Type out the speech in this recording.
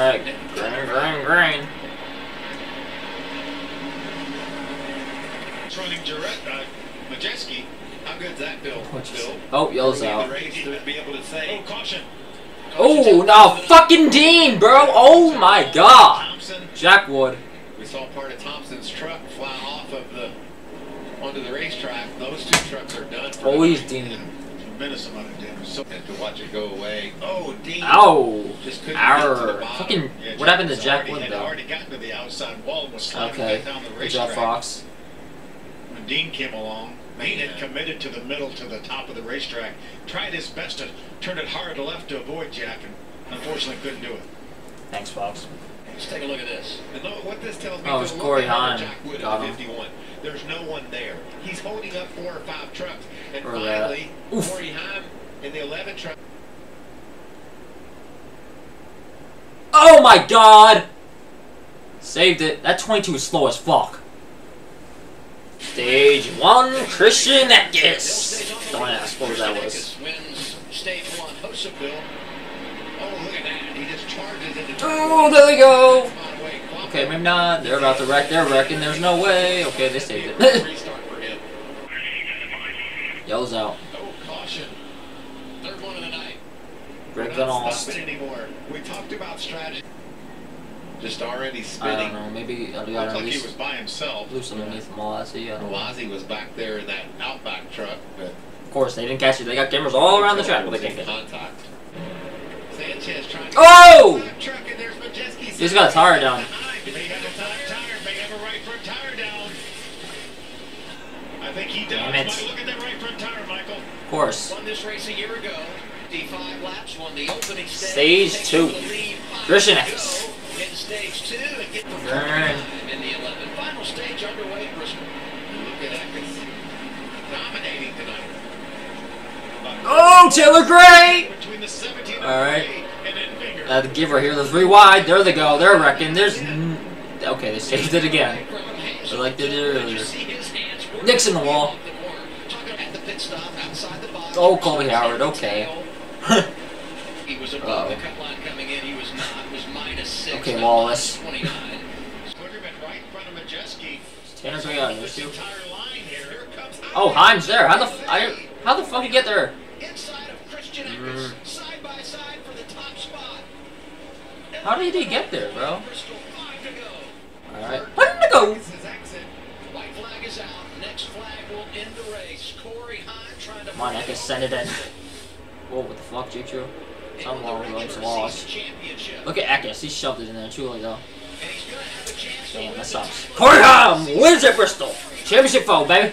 Alright, green, green, green. It's running direct. Uh, Majeski. How good's that, Bill? What'd Bill? Oh, yellow's out. the race to be able to say, oh, caution. Oh, no, fucking Dean, bro. Oh my god. Thompson. Jack Wood. We saw part of Thompson's truck fly off of the onto the racetrack. Those two trucks are done. For Always tonight. Dean. Tremendous amount of damage. So and to watch it go away. Oh, Dean. Ow. Just couldn't get to the Our bottom. fucking. Yeah, What happened to Jack already, Wood had though? already gotten to the outside wall and was sliding Okay. back down the Good racetrack. job, Fox. When Dean came along, Dean had committed to the middle to the top of the racetrack, tried his best to turn it hard to left to avoid Jack, and unfortunately couldn't do it. Thanks, Fox. Let's take a look at this. And look, what this tells me Oh, is it's Corey at Heim. Jack Wood Got at him. 51. There's no one there. He's holding up four or five trucks. And Or that. Oof. Corey Heim in the 11 truck. Oh my god! Saved it. That 22 is slow as fuck. Stage 1, Christian Eckes. Don't ask what that was. Stage one. Hocevar. Oh, look at that. He just charges into Oh, there we go. Come on, wait. Come on. Okay, maybe not. They're about to wreck. They're wrecking. There's no way. Okay, they saved it. Restart for him. Yellow's out. Caution. Third one of the night. Greg Van not Alst. stopping anymore. We talked about strategy. Just already spinning. I don't know. Maybe I'll do Looked that like he was by himself. Loose underneath them all. I don't know. Was back there in that Outback truck, but Of course, they didn't catch it. They got cameras all around the track, but they can't get contact. Sanchez trying to Oh! Left truck, and there's Majeski He's got a tire down. May have a flat tire, may have a right front tire down. I think he does. Damn it. Might look at that right front tire, Michael. Of course. Won this race a year ago. 55 laps, won the opening Stage stage. two. Takes the lead, five Christian to Eckes. go In stage two and get the Burn. in the 11. Final stage underway Bristol. Look at Eckes dominating tonight. Oh, Taylor Gray! Between the 17 All right. And. Uh, the giver here, the three wide. There they go. They're wrecking. There's. Okay, they saved it again. They're like they did earlier. Nick's in the wall. Oh, Colby Howard, okay. He was above the cut line coming in. He was not. Was minus six. Okay, Wallace. minus 29. Quickerman right in front of Majeski. Tanner Gray out of This issue. entire line here. Here comes Oh, Heim's there. How the f- I, how the fuck you get there? Inside of Christian Mm. Side by side for the top spot. How did he get there, bro? Bristol, five to go. All right, one to go. This is exit. White flag is out. Next flag will end the race. Corey Heim trying to. Come on, I can send it in. Whoa, what the fuck, Juju? Something wrong with. Some. Championship. Look at Eckes. He shoved it in there early though. Damn, that sucks. Corey Heim wins at Bristol. Championship foe, baby.